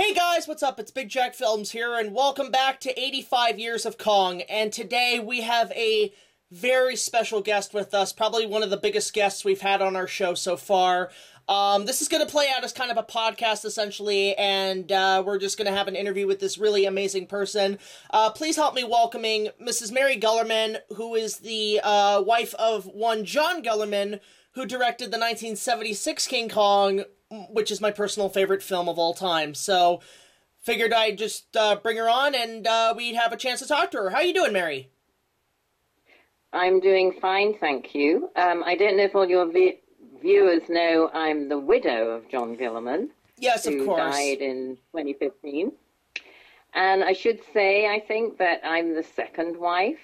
Hey guys, what's up? It's Big Jack Films here, and welcome back to 85 Years of Kong. And today we have a very special guest with us, probably one of the biggest guests we've had on our show so far. Um, this is going to play out as kind of a podcast, essentially, and uh, we're just going to have an interview with this really amazing person. Uh, please help me welcoming Mrs. Mary Guillermin, who is the uh, wife of one John Guillermin, who directed the 1976 King Kong, which is my personal favorite film of all time. So, figured I'd just uh, bring her on and uh, we'd have a chance to talk to her. How you doing, Mary? I'm doing fine, thank you. Um, I don't know if all your vi- viewers know I'm the widow of John Guillermin. Yes, of who died in 2015. And I should say, I think that I'm the second wife,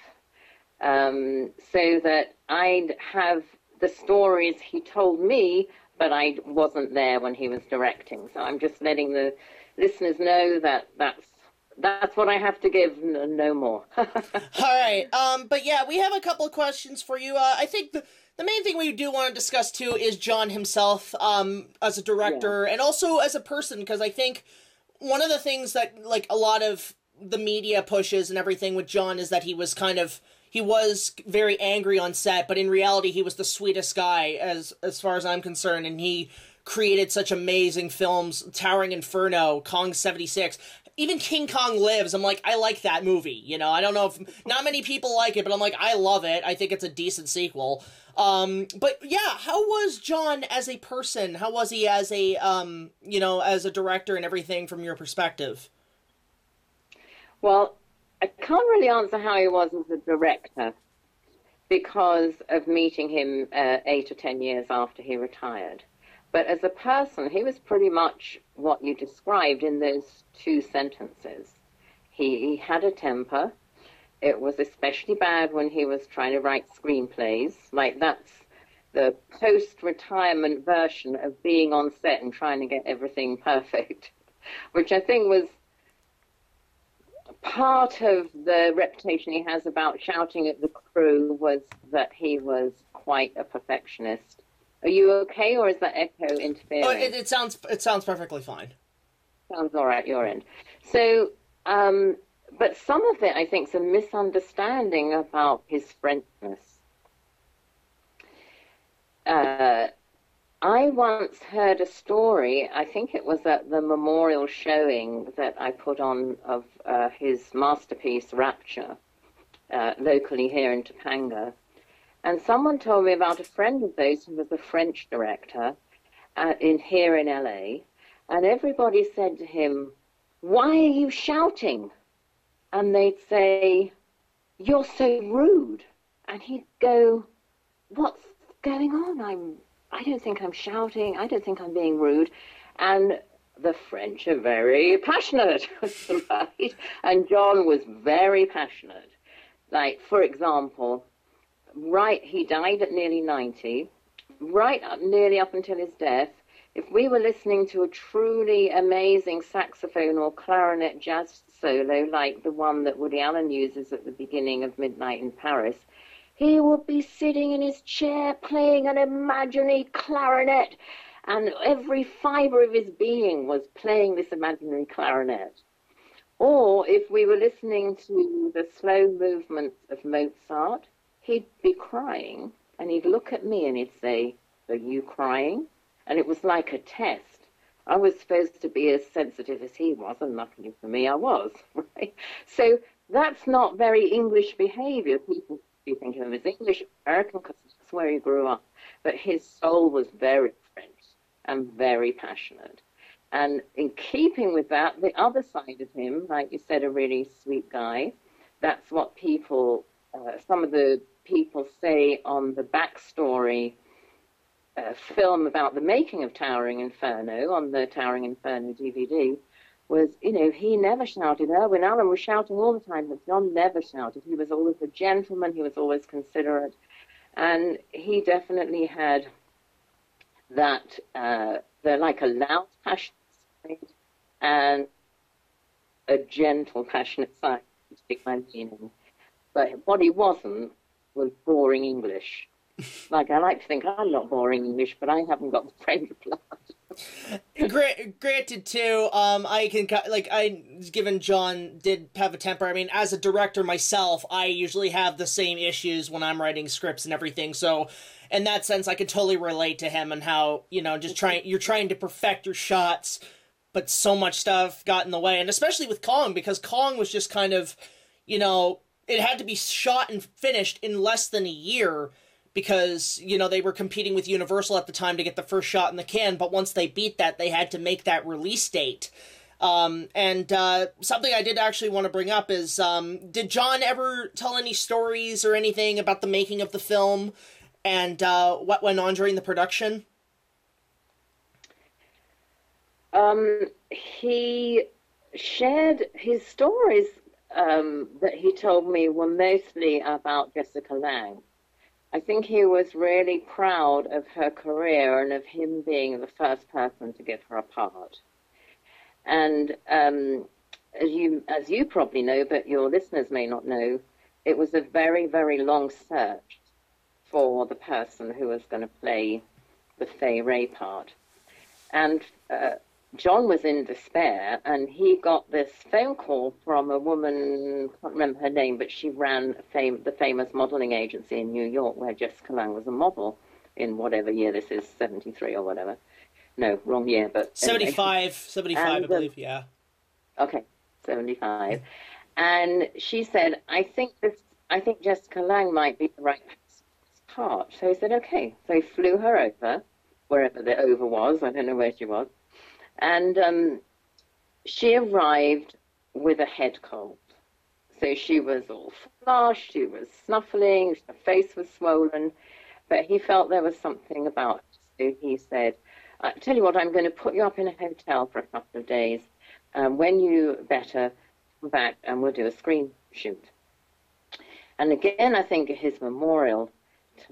um, so that I have the stories he told me, but I wasn't there when he was directing. So I'm just letting the listeners know that that's that's what I have to give, no more. All right. Um, but yeah, we have a couple of questions for you. Uh, I think the, the main thing we do want to discuss too is John himself um, as a director and also as a person, because I think one of the things that like a lot of the media pushes and everything with John is that he was kind of he was very angry on set, but in reality he was the sweetest guy as as far as I'm concerned, and he created such amazing films, Towering Inferno, Kong 76. Even King Kong Lives, I'm like, I like that movie. You know, I don't know if not many people like it, but I'm like, I love it. I think it's a decent sequel. Um, but yeah, how was John as a person? How was he as a, um, you know, as a director and everything from your perspective? Well, I can't really answer how he was as a director because of meeting him uh, eight or ten years after he retired. But as a person, he was pretty much what you described in those two sentences. He, he had a temper. It was especially bad when he was trying to write screenplays. Like that's the post-retirement version of being on set and trying to get everything perfect, which I think was part of the reputation he has about shouting at the crew was that he was quite a perfectionist. Are you okay, or is that echo interfering? Oh, it, it sounds it sounds perfectly fine. Sounds all right, your end. So, um, but some of it, I think, is a misunderstanding about his Frenchness. Uh, I once heard a story, I think it was at the memorial showing that I put on of uh, his masterpiece, Rapture, uh, locally here in Topanga. And someone told me about a friend of theirs who was a French director uh, in here in LA. And everybody said to him, Why are you shouting? And they'd say, You're so rude. And he'd go, What's going on? I'm I don't think I'm shouting. I don't think I'm being rude. And the French are very passionate, right? And John was very passionate. Like, for example, right, he died at nearly 90, right up, nearly up until his death. If we were listening to a truly amazing saxophone or clarinet jazz solo, like the one that Woody Allen uses at the beginning of Midnight in Paris, he would be sitting in his chair playing an imaginary clarinet, and every fiber of his being was playing this imaginary clarinet. Or if we were listening to the slow movements of Mozart, he'd be crying, and he'd look at me and he'd say, Are you crying? And it was like a test. I was supposed to be as sensitive as he was, and luckily for me, I was. Right? So that's not very English behavior. People you think of him as English American because that's where he grew up. But his soul was very French and very passionate. And in keeping with that, the other side of him, like you said, a really sweet guy, that's what people, uh, some of the people say on the backstory uh, film about the making of Towering Inferno on the Towering Inferno DVD was, you know, he never shouted. Irwin Allen was shouting all the time, but John never shouted. He was always a gentleman. He was always considerate. And he definitely had that, uh, the, like a loud, passionate side and a gentle, passionate side, to speak my meaning. But what he wasn't was boring English. like, I like to think I'm not boring English, but I haven't got the French blood. Gra- granted, too, um, I can like I given John did have a temper. I mean, as a director myself, I usually have the same issues when I'm writing scripts and everything. So, in that sense, I can totally relate to him and how you know just trying you're trying to perfect your shots, but so much stuff got in the way, and especially with Kong because Kong was just kind of, you know, it had to be shot and finished in less than a year because you know they were competing with Universal at the time to get the first shot in the can. But once they beat that, they had to make that release date. Um, and uh, something I did actually want to bring up is um, did John ever tell any stories or anything about the making of the film and uh, what went on during the production? Um, he shared his stories um, that he told me were mostly about Jessica Lange. I think he was really proud of her career and of him being the first person to give her a part. And um, as you as you probably know, but your listeners may not know, it was a very very long search for the person who was going to play the Fay Wray part. And uh, John was in despair, and he got this phone call from a woman, I can't remember her name, but she ran fam- the famous modeling agency in New York where Jessica Lange was a model in whatever year this is, 73 or whatever. No, wrong year, but. 75, anyway. 75, and, I believe, yeah. Okay, 75. And she said, I think this, I think Jessica Lange might be the right part. So he said, okay. So he flew her over, wherever the over was, I don't know where she was and um, she arrived with a head cold. So she was all flushed, she was snuffling, her face was swollen, but he felt there was something about it. So he said, I tell you what, I'm going to put you up in a hotel for a couple of days. Um, when you better, come back and we'll do a screen shoot. And again, I think his memorial,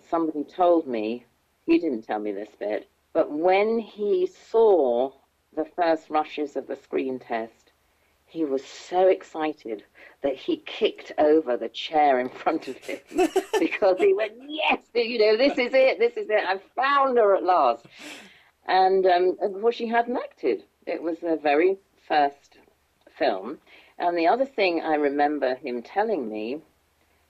somebody told me, he didn't tell me this bit, but when he saw the first rushes of the screen test, he was so excited that he kicked over the chair in front of him because he went, Yes, you know, this is it, this is it, I found her at last. And um, of course, she hadn't acted. It was her very first film. And the other thing I remember him telling me,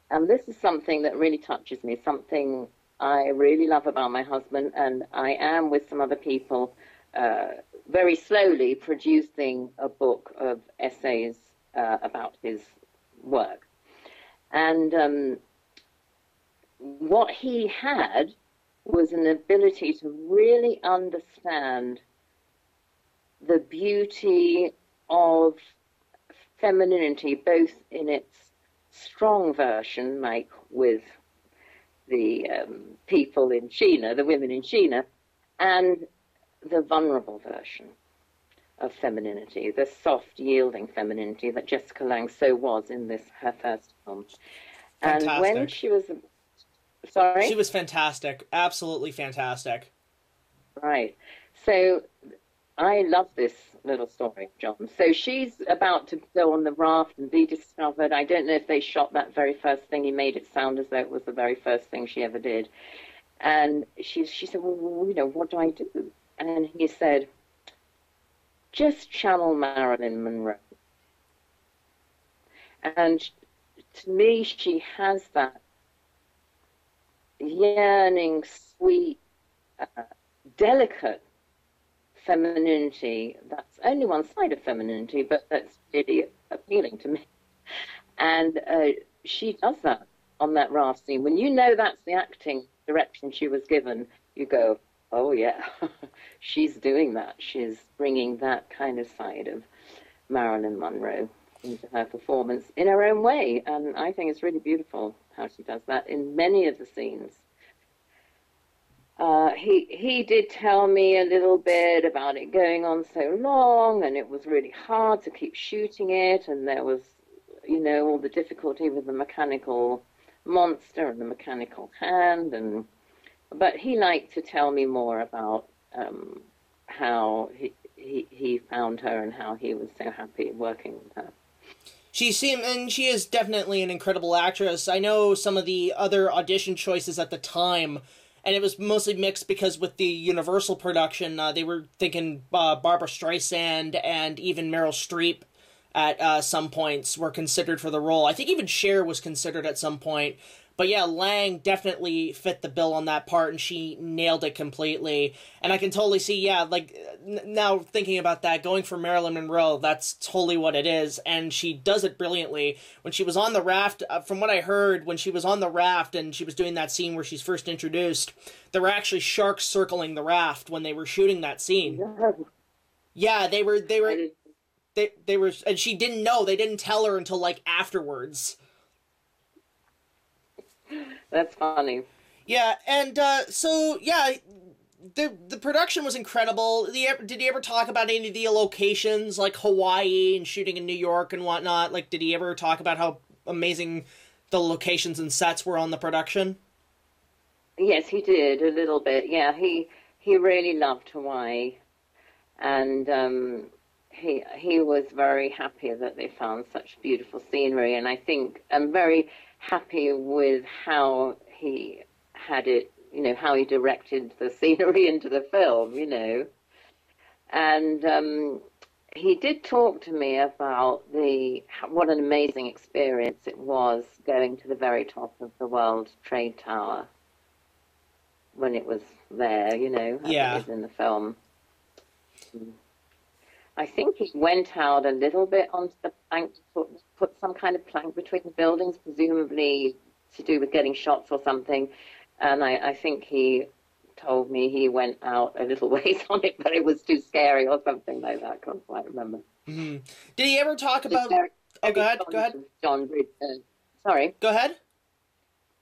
and this is something that really touches me, something I really love about my husband, and I am with some other people uh, very slowly producing a book of essays uh, about his work. And um, what he had was an ability to really understand the beauty of femininity, both in its strong version, like with the um, people in China, the women in China, and the vulnerable version of femininity, the soft, yielding femininity that Jessica Lange so was in this her first film. Fantastic. And when she was, sorry, she was fantastic, absolutely fantastic. Right. So I love this little story, John. So she's about to go on the raft and be discovered. I don't know if they shot that very first thing. He made it sound as though it was the very first thing she ever did. And she she said, well, you know, what do I do? And he said, just channel Marilyn Monroe. And to me, she has that yearning, sweet, uh, delicate femininity that's only one side of femininity, but that's really appealing to me. And uh, she does that on that raft scene. When you know that's the acting direction she was given, you go, Oh, yeah. She's doing that. She's bringing that kind of side of Marilyn Monroe into her performance in her own way. And I think it's really beautiful how she does that in many of the scenes. Uh, he he did tell me a little bit about it going on so long, and it was really hard to keep shooting it, and there was, you know, all the difficulty with the mechanical monster and the mechanical hand, and but he liked to tell me more about um, how he, he he found her and how he was so happy working with her. She seemed, and she is definitely an incredible actress. I know some of the other audition choices at the time, and it was mostly mixed because with the Universal production, uh, they were thinking uh, Barbara Streisand and even Meryl Streep at uh, some points were considered for the role. I think even Cher was considered at some point. But yeah, Lange definitely fit the bill on that part, and she nailed it completely. And I can totally see, yeah, like n- now thinking about that, going for Marilyn Monroe, that's totally what it is, and she does it brilliantly. When she was on the raft, uh, from what I heard, when she was on the raft and she was doing that scene where she's first introduced, there were actually sharks circling the raft when they were shooting that scene. Yeah, they were, they were, they they were, and she didn't know. They didn't tell her until like afterwards. That's funny. Yeah, and uh, so yeah, the the production was incredible. The, did he ever talk about any of the locations like Hawaii and shooting in New York and whatnot? Like, did he ever talk about how amazing the locations and sets were on the production? Yes, he did a little bit. Yeah, he he really loved Hawaii, and um, he he was very happy that they found such beautiful scenery. And I think I'm very happy with how he had it, you know, how he directed the scenery into the film, you know. And um, he did talk to me about the what an amazing experience it was going to the very top of the World Trade Tower when it was there, you know, Yeah. in the film. I think he went out a little bit onto the plank to put, put some kind of plank between the buildings, presumably to do with getting shots or something. And I, I think he told me he went out a little ways on it, but it was too scary or something like that. I can't quite remember. hmm Did he ever talk about? very- Oh, go ahead. Go ahead. John Bridges. Uh, sorry, Go ahead.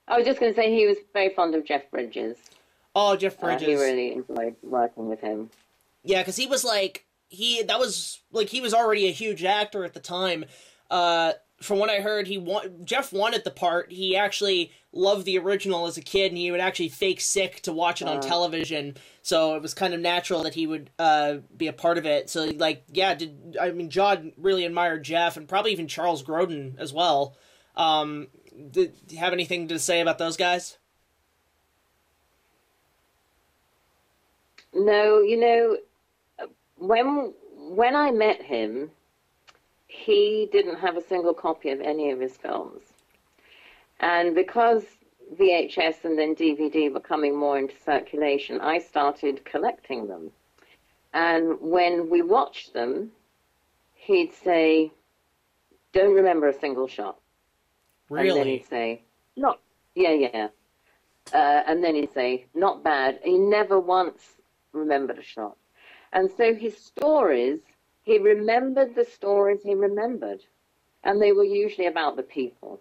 I was just going to say he was very fond of Jeff Bridges. Oh, Jeff Uh, Bridges. he really enjoyed working with him. Yeah, because he was like he that was like he was already a huge actor at the time. Uh, from what I heard, he want Jeff wanted the part. He actually loved the original as a kid, and he would actually fake sick to watch it on Uh. television. So it was kind of natural that he would uh, be a part of it. So like, yeah, did I mean John really admired Jeff, and probably even Charles Grodin as well. Um, did, do you have anything to say about those guys? No, you know, when when I met him, he didn't have a single copy of any of his films, and because VHS and then DVD were coming more into circulation, I started collecting them. And when we watched them, he'd say, "Don't remember a single shot." And then he'd say, not, yeah, yeah. Uh, and then he'd say, not bad. He never once remembered a shot. And so his stories, he remembered the stories he remembered. And they were usually about the people.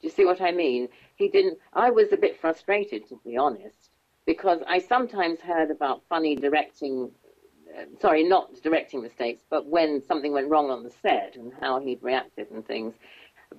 Do you see what I mean? He didn't, I was a bit frustrated, to be honest, because I sometimes heard about funny directing, uh, sorry, not directing mistakes, but when something went wrong on the set and how he'd reacted and things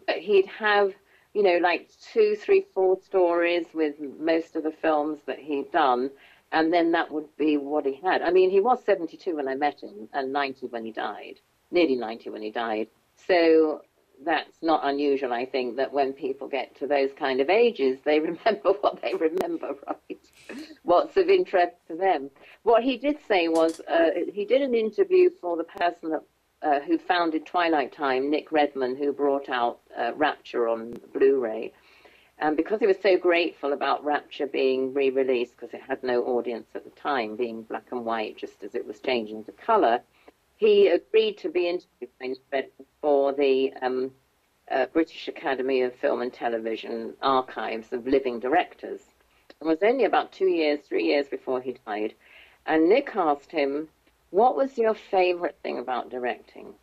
but he'd have, you know, like two, three, four stories with most of the films that he'd done, and then that would be what he had. I mean, he was 72 when I met him, and 90 when he died, nearly 90 when he died. So that's not unusual, I think, that when people get to those kind of ages, they remember what they remember, right? What's of interest to them. What he did say was uh, he did an interview for the person that uh, who founded Twilight Time, Nick Redman, who brought out uh, Rapture on Blu-ray. And because he was so grateful about Rapture being re-released, because it had no audience at the time, being black and white, just as it was changing to color, he agreed to be interviewed for the um, uh, British Academy of Film and Television archives of living directors. It was only about two years, three years before he died. And Nick asked him, what was your favorite thing about directing?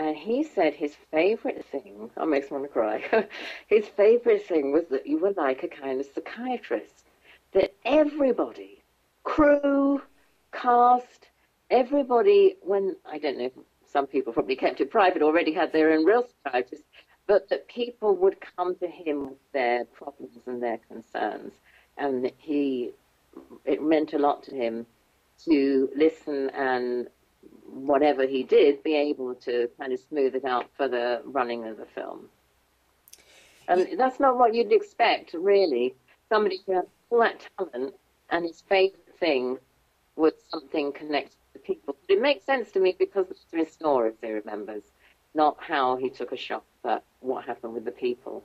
And he said his favorite thing, oh, makes me want to cry. his favorite thing was that you were like a kind of psychiatrist, that everybody, crew, cast, everybody, when, I don't know, some people probably kept it private, already had their own real psychiatrist, but that people would come to him with their problems and their concerns. And he, it meant a lot to him to listen and whatever he did, be able to kind of smooth it out for the running of the film. And that's not what you'd expect, really, somebody who has all that talent and his favourite thing was something connected to people. But it makes sense to me because it's his story, if he remembers, not how he took a shot but what happened with the people.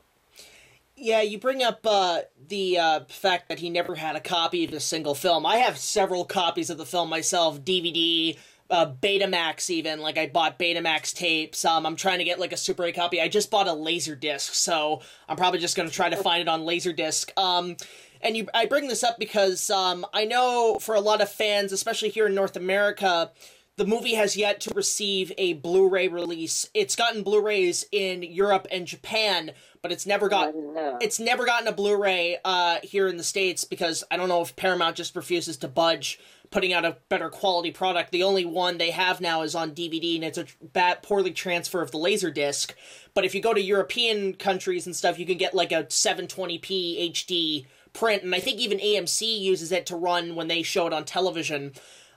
Yeah, you bring up uh, the uh, fact that he never had a copy of a single film. I have several copies of the film myself, DVD, uh, Betamax even. Like I bought Betamax tapes. Um, I'm trying to get like a Super 8 copy. I just bought a Laserdisc, so I'm probably just gonna try to find it on Laserdisc. Um, and you, I bring this up because um, I know for a lot of fans, especially here in North America, the movie has yet to receive a Blu-ray release. It's gotten Blu-rays in Europe and Japan, but it's never got it's never gotten a Blu-ray uh, here in the states because I don't know if Paramount just refuses to budge putting out a better quality product. The only one they have now is on DVD, and it's a bad, poorly transfer of the laser disc. But if you go to European countries and stuff, you can get like a 720p HD print, and I think even AMC uses it to run when they show it on television.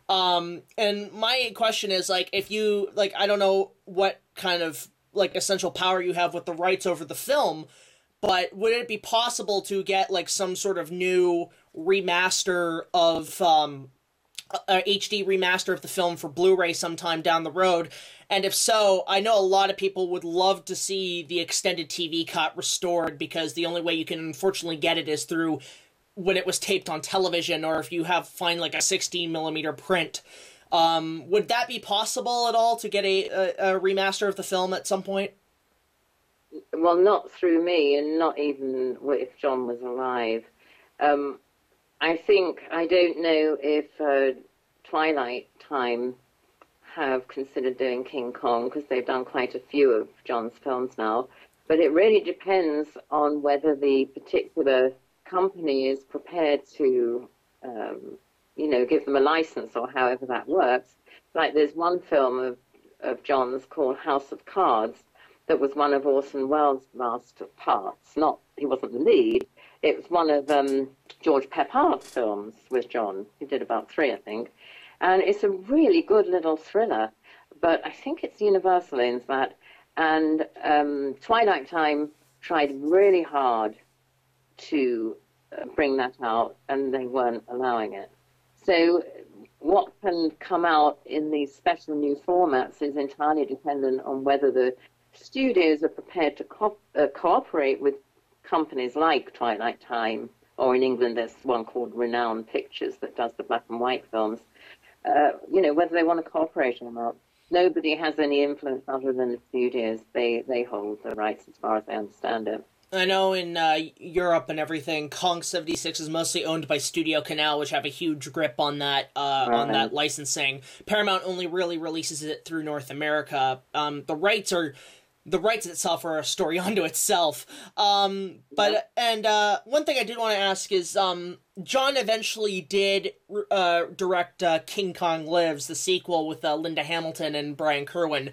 Um, and my question is like, if you like, I don't know what kind of like essential power you have with the rights over the film, but would it be possible to get like some sort of new remaster of um, a HD remaster of the film for Blu-ray sometime down the road? And if so, I know a lot of people would love to see the extended TV cut restored because the only way you can unfortunately get it is through when it was taped on television or if you have find like a 16 millimeter print. Um, would that be possible at all to get a, a, a remaster of the film at some point? Well, not through me, and not even if John was alive. Um, I think I don't know if uh, Twilight Time have considered doing King Kong because they've done quite a few of John's films now. But it really depends on whether the particular company is prepared to, um, you know, give them a license or however that works. Like there's one film of, of John's called House of Cards that was one of Orson Welles' last parts. Not he wasn't the lead. It was one of um, George Peppard's films with John. He did about three, I think, and it's a really good little thriller. But I think it's Universal in that, and um, Twilight Time tried really hard to uh, bring that out, and they weren't allowing it. So, what can come out in these special new formats is entirely dependent on whether the studios are prepared to co- uh, cooperate with companies like Twilight Time, or in England, there's one called Renown Pictures that does the black and white films. Uh, you know, whether they want to cooperate or not. Nobody has any influence other than the studios. They they hold the rights as far as I understand it. I know in uh, Europe and everything, Kong seventy six is mostly owned by Studio Canal, which have a huge grip on that uh, right. on that licensing. Paramount only really releases it through North America. Um, the rights are the rights itself are a story unto itself. Um, but yeah. and uh, one thing I did want to ask is um, John eventually did uh, direct uh, King Kong Lives, the sequel with uh, Linda Hamilton and Brian Kerwin.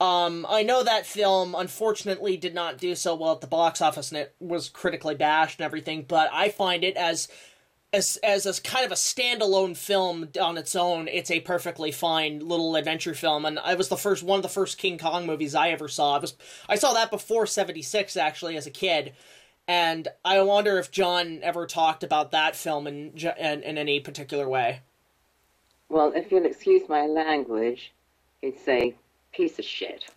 Um, I know that film unfortunately did not do so well at the box office and it was critically bashed and everything, but I find it as as as a kind of a standalone film on its own, it's a perfectly fine little adventure film. And I was the first one of the first King Kong movies I ever saw. I was I saw that before '76 actually as a kid, and I wonder if John ever talked about that film in in, in any particular way. Well, if you'll excuse my language, he'd say piece of shit.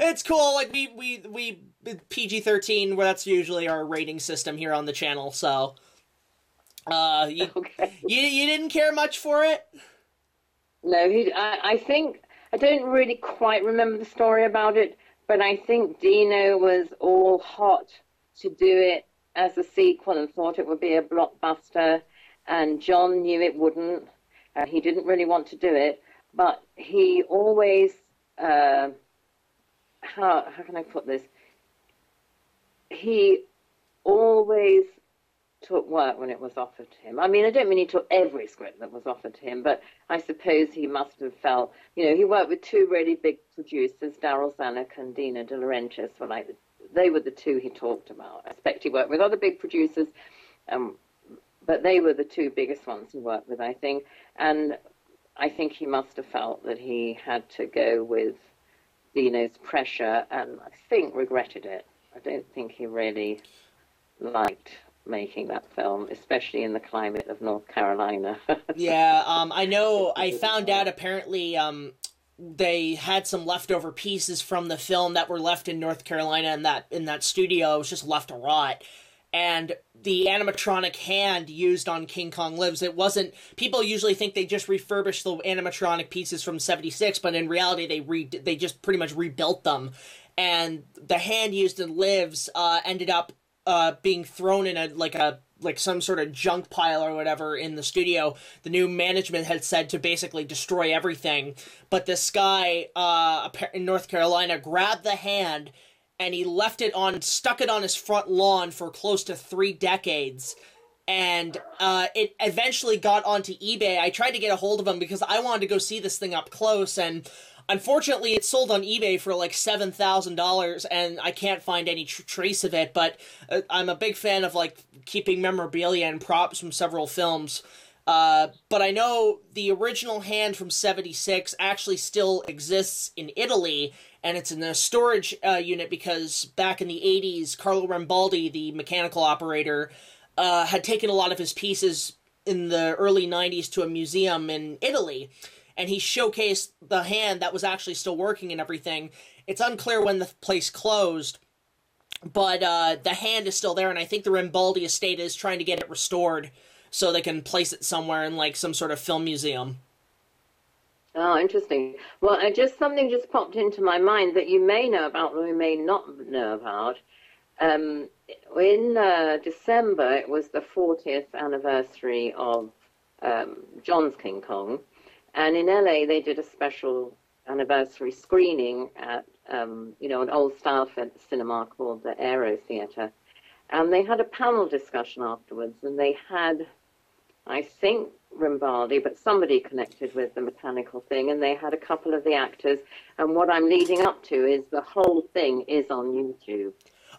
it's cool. Like we we we PG thirteen, where that's usually our rating system here on the channel. So, uh, you okay. you you didn't care much for it. No, he. I, I think I don't really quite remember the story about it, but I think Dino was all hot to do it as a sequel and thought it would be a blockbuster, and John knew it wouldn't. Uh, he didn't really want to do it, but he always, uh, how, how can I put this? He always took work when it was offered to him. I mean, I don't mean he took every script that was offered to him, but I suppose he must have felt, you know, he worked with two really big producers, Darryl Zanuck and Dino De Laurentiis, were like, they were the two he talked about. I expect he worked with other big producers, um, but they were the two biggest ones he worked with, I think. And I think he must have felt that he had to go with Dino's pressure, and I think regretted it. I don't think he really liked making that film, especially in the climate of North Carolina. yeah, um, I know. I found out apparently um, they had some leftover pieces from the film that were left in North Carolina, and that in that studio it was just left to rot. And the animatronic hand used on King Kong Lives, it wasn't. People usually think they just refurbished the animatronic pieces from '76, but in reality, they re they just pretty much rebuilt them. And the hand used in Lives uh, ended up uh, being thrown in a like a like some sort of junk pile or whatever in the studio. The new management had said to basically destroy everything, but this guy uh, in North Carolina grabbed the hand and he left it on, stuck it on his front lawn for close to three decades. And uh, it eventually got onto eBay. I tried to get a hold of him because I wanted to go see this thing up close, and Unfortunately, it sold on eBay for like seven thousand dollars, and I can't find any tr- trace of it. But uh, I'm a big fan of like keeping memorabilia and props from several films. Uh, but I know the original hand from '76 actually still exists in Italy, and it's in a storage uh, unit because back in the '80s, Carlo Rambaldi, the mechanical operator, uh, had taken a lot of his pieces in the early '90s to a museum in Italy and he showcased the hand that was actually still working and everything. It's unclear when the place closed, but uh, the hand is still there, and I think the Rambaldi estate is trying to get it restored so they can place it somewhere in like some sort of film museum. Oh, interesting. Well, uh, just something just popped into my mind that you may know about, or you may not know about. Um, in uh, December, it was the 40th anniversary of um, John's King Kong, and in LA, they did a special anniversary screening at, um, you know, an old style cinema called the Aero Theatre. And they had a panel discussion afterwards, and they had, I think, Rimbaldi, but somebody connected with the mechanical thing, and they had a couple of the actors. And what I'm leading up to is the whole thing is on YouTube.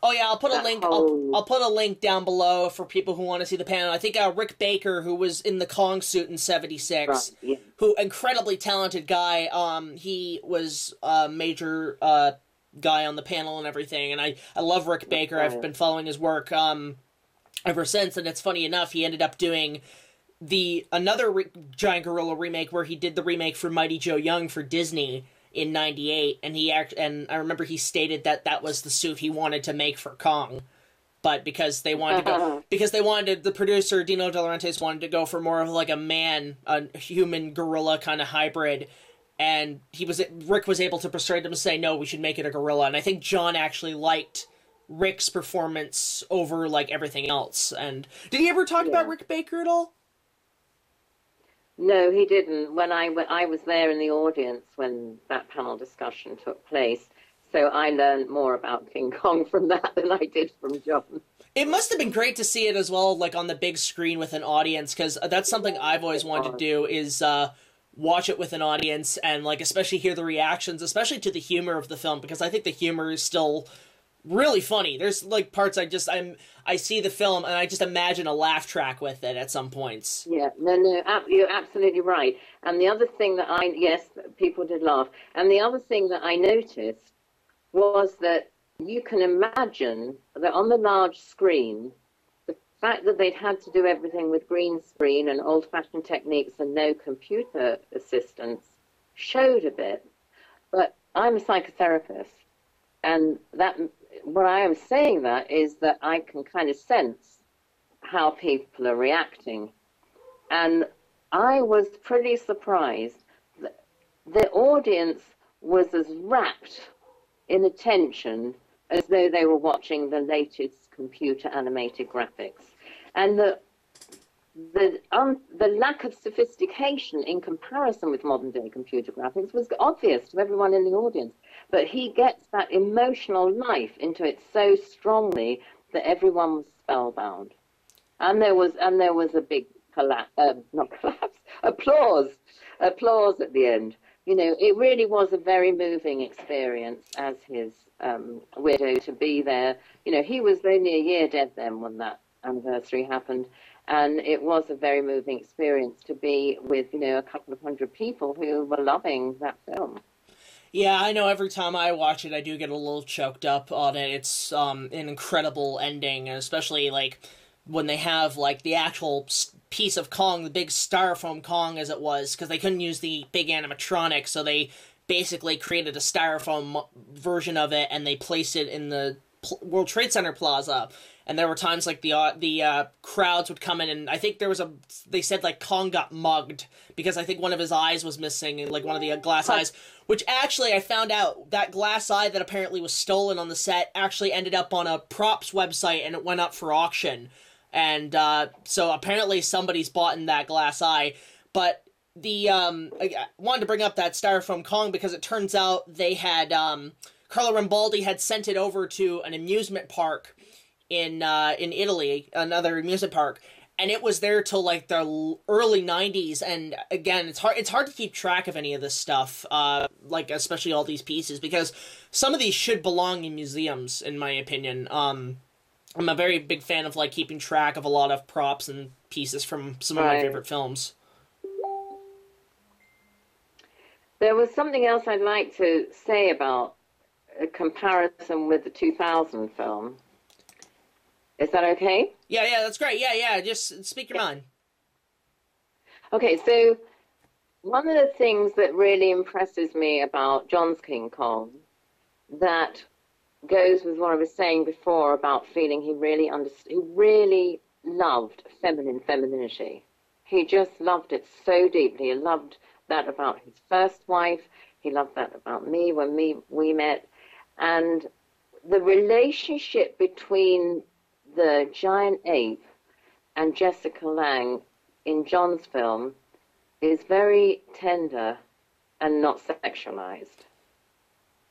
Oh yeah, I'll put a link. I'll, I'll, put a link down below for people who want to see the panel. I think uh, Rick Baker, who was in the Kong suit in '76, right, yeah. who incredibly talented guy. Um, he was a major uh guy on the panel and everything, and I I love Rick Baker. I've been following his work um ever since, and it's funny enough he ended up doing the another re- giant gorilla remake where he did the remake for Mighty Joe Young for Disney in 98 and he act and I remember he stated that that was the suit he wanted to make for Kong. But because they wanted to go because they wanted the producer Dino De Laurentiis wanted to go for more of like a man a human gorilla kind of hybrid and he was Rick was able to persuade them to say no we should make it a gorilla. And I think John actually liked Rick's performance over like everything else. And did he ever talk yeah. about Rick Baker at all no, he didn't. When I, when I was there in the audience when that panel discussion took place, so I learned more about King Kong from that than I did from John. It must have been great to see it as well, like on the big screen with an audience, because that's something I've always wanted to do is uh, watch it with an audience and like especially hear the reactions, especially to the humor of the film, because I think the humor is still really funny. There's like parts I just I'm I see the film and I just imagine a laugh track with it at some points. Yeah, no, no, you're absolutely right. And the other thing that I yes, people did laugh. And the other thing that I noticed was that you can imagine that on the large screen, the fact that they'd had to do everything with green screen and old-fashioned techniques and no computer assistance showed a bit. But I'm a psychotherapist, and that what I am saying that is that I can kind of sense how people are reacting. And I was pretty surprised that the audience was as rapt in attention as though they were watching the latest computer animated graphics. And the the, um, the lack of sophistication in comparison with modern day computer graphics was obvious to everyone in the audience. But he gets that emotional life into it so strongly that everyone was spellbound. And there was and there was a big collapse, uh, not collapse, applause, applause at the end. You know, it really was a very moving experience as his um, widow to be there. You know, he was only a year dead then when that anniversary happened, and it was a very moving experience to be with you know a couple of hundred people who were loving that film. Yeah, I know. Every time I watch it, I do get a little choked up on it. It's um an incredible ending, especially like when they have like the actual piece of Kong, the big styrofoam Kong as it was, because they couldn't use the big animatronic, so they basically created a styrofoam version of it and they placed it in the World Trade Center Plaza. And there were times like the uh, the uh, crowds would come in, and I think there was a. They said like Kong got mugged because I think one of his eyes was missing, and like one of the uh, glass eyes. Which actually, I found out that glass eye that apparently was stolen on the set actually ended up on a props website, and it went up for auction. And uh, so apparently somebody's bought in that glass eye. But the um, I wanted to bring up that styrofoam Kong because it turns out they had um, Carlo Rambaldi had sent it over to an amusement park in uh, in Italy, another amusement park, and it was there till like the early 90s and again it's hard it's hard to keep track of any of this stuff uh like especially all these pieces because some of these should belong in museums in my opinion. Um i'm a very big fan of like keeping track of a lot of props and pieces from some of my favorite films. There was something else i'd like to say about a comparison with the 2000 film is that okay? Yeah, yeah, that's great. Yeah, yeah, just speak your mind. Okay, so one of the things that really impresses me about John's King Kong that goes with what I was saying before about feeling he really understood, he really loved feminine femininity. He just loved it so deeply. He loved that about his first wife. He loved that about me when me we met, and the relationship between the giant ape and Jessica Lange in John's film is very tender and not sexualized.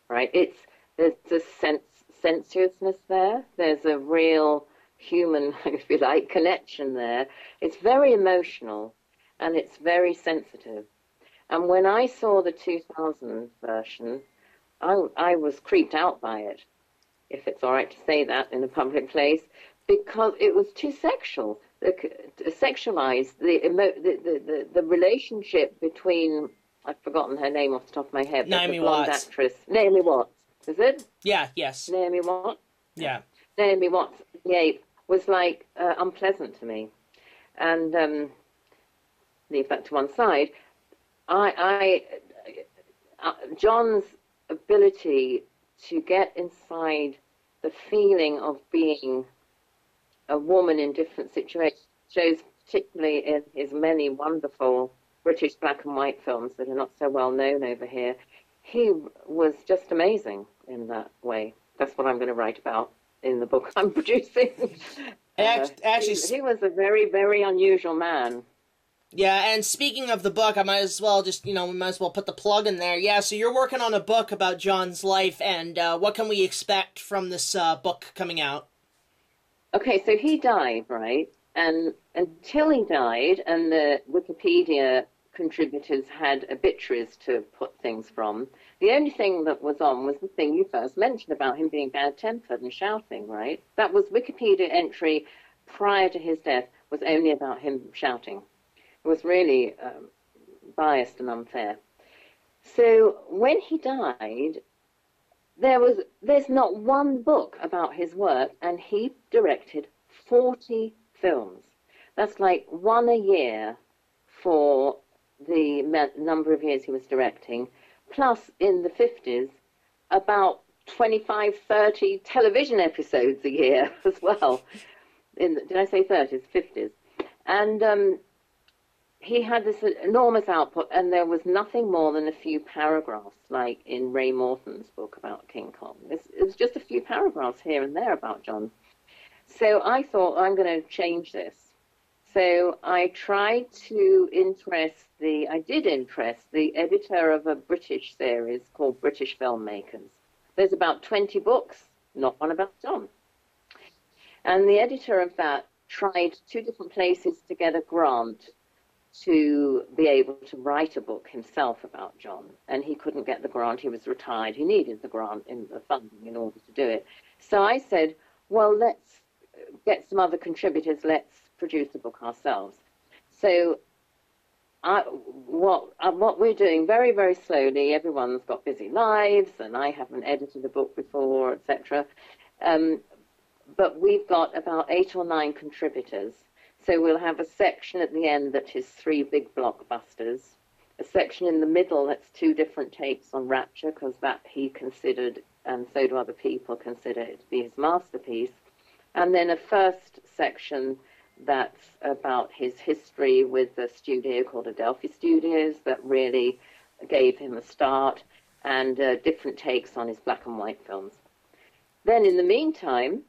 Right? It's there's a sense sensuousness there. There's a real human, if you like, connection there. It's very emotional and it's very sensitive. And when I saw the 2000 version, I, I was creeped out by it, if it's all right to say that in a public place, because it was too sexual, sexualized the, the, the, the, relationship between, I've forgotten her name off the top of my head, Naomi the Watts. actress, Naomi Watts, is it? Yeah, yes. Naomi Watts? Yeah. Naomi Watts, the ape, was like uh, unpleasant to me. And um, leave that to one side. I, I uh, John's ability to get inside the feeling of being a woman in different situations shows particularly in his many wonderful British black and white films that are not so well known over here. He was just amazing in that way. That's what I'm going to write about in the book I'm producing. Actually, uh, he, he was a very, very unusual man. Yeah, and speaking of the book, I might as well just, you know, we might as well put the plug in there. Yeah, so you're working on a book about John's life, and uh, what can we expect from this uh, book coming out? Okay, so he died, right? And until he died, and the Wikipedia contributors had obituaries to put things from, the only thing that was on was the thing you first mentioned about him being bad tempered and shouting, right? That was Wikipedia entry prior to his death was only about him shouting. Was really um, biased and unfair. So when he died, there was there's not one book about his work, and he directed 40 films. That's like one a year for the number of years he was directing, plus in the 50s, about 25, 30 television episodes a year as well. In the, did I say 30s? 50s. And um, he had this enormous output, and there was nothing more than a few paragraphs, like in Ray Morton's book about King Kong. it was just a few paragraphs here and there about John. So I thought I'm going to change this. So I tried to interest the, I did interest the editor of a British series called British Filmmakers. There's about 20 books, not one about John. And the editor of that tried two different places to get a grant to be able to write a book himself about John. And he couldn't get the grant. He was retired. He needed the grant in the funding in order to do it. So I said, well, let's get some other contributors. Let's produce a book ourselves. So I, what uh, what we're doing very very slowly. Everyone's got busy lives, and I haven't edited a book before, etc. Um, but we've got about eight or nine contributors. So we'll have a section at the end that is three big blockbusters, a section in the middle that's two different takes on Rapture, because that he considered, and so do other people, consider it to be his masterpiece, and then a first section that's about his history with the studio called Adelphi Studios that really gave him a start, and uh, different takes on his black and white films. Then, in the meantime,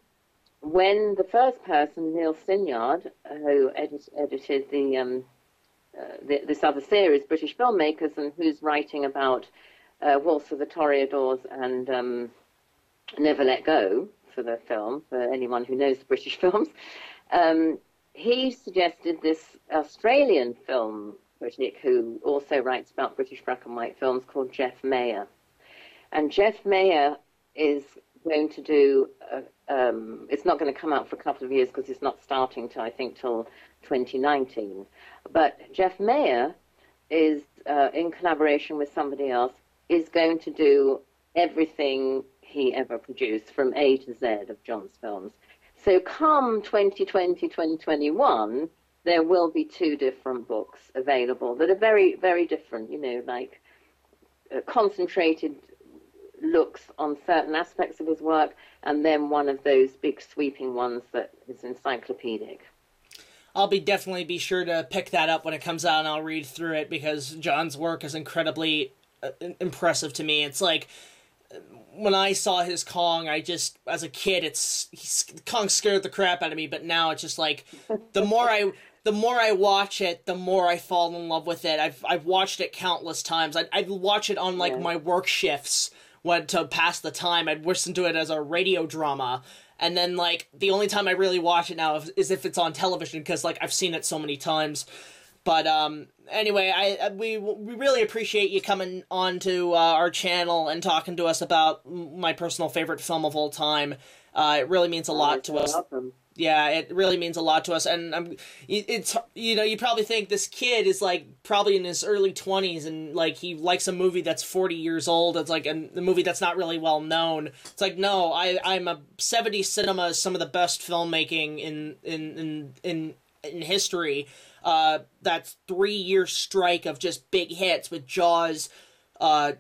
when the first person, Neil Sinyard, who edit, edited the, um, uh, the, this other series, British Filmmakers, and who's writing about uh, Waltz of the Toreadors and um, Never Let Go for the film, for anyone who knows the British films, um, he suggested this Australian film critic who also writes about British black and white films called Geoff Mayer. And Geoff Mayer is going to do. A, um, it's not going to come out for a couple of years because it's not starting till I think till 2019. But Geoff Mayer is uh, in collaboration with somebody else is going to do everything he ever produced from A to Z of John's films. So come 2020, 2021, there will be two different books available that are very, very different, you know, like uh, concentrated looks on certain aspects of his work, and then one of those big sweeping ones that is encyclopedic. I'll be definitely be sure to pick that up when it comes out, and I'll read through it because John's work is incredibly uh, impressive to me. It's like when I saw his Kong, I just as a kid, it's Kong scared the crap out of me. But now it's just like the more I the more I watch it, the more I fall in love with it. I've I've watched it countless times. I I watch it on like yeah. my work shifts when to pass the time. I'd listen to it as a radio drama. And then like the only time I really watch it now is if it's on television because like I've seen it so many times. But um anyway, I we we really appreciate you coming on to uh, our channel and talking to us about my personal favorite film of all time. Uh, it really means a lot to us. Awesome yeah, it really means a lot to us. And I'm, it's you know you probably think this kid is like probably in his early twenties and like he likes a movie that's forty years old. It's like a, a movie that's not really well known. It's like no, I I'm a seventy cinema is some of the best filmmaking in in in in, in history. Uh, that's three year strike of just big hits with Jaws, uh,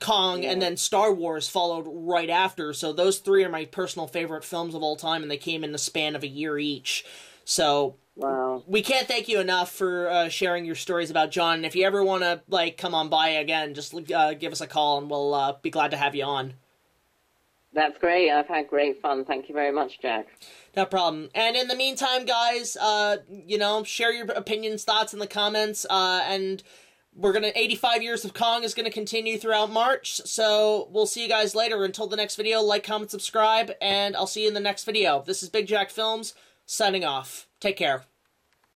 Kong, yeah. and then Star Wars followed right after. So those three are my personal favorite films of all time, and they came in the span of a year each. So wow. we can't thank you enough for uh, sharing your stories about John. And if you ever want to like come on by again, just uh, give us a call, and we'll uh, be glad to have you on. That's great. I've had great fun. Thank you very much, Jack. No problem. And in the meantime, guys, uh, you know, share your opinions, thoughts in the comments, uh, and we're gonna 85 years of Kong is gonna continue throughout March. So we'll see you guys later. Until the next video, like, comment, subscribe, and I'll see you in the next video. This is Big Jack Films signing off. Take care.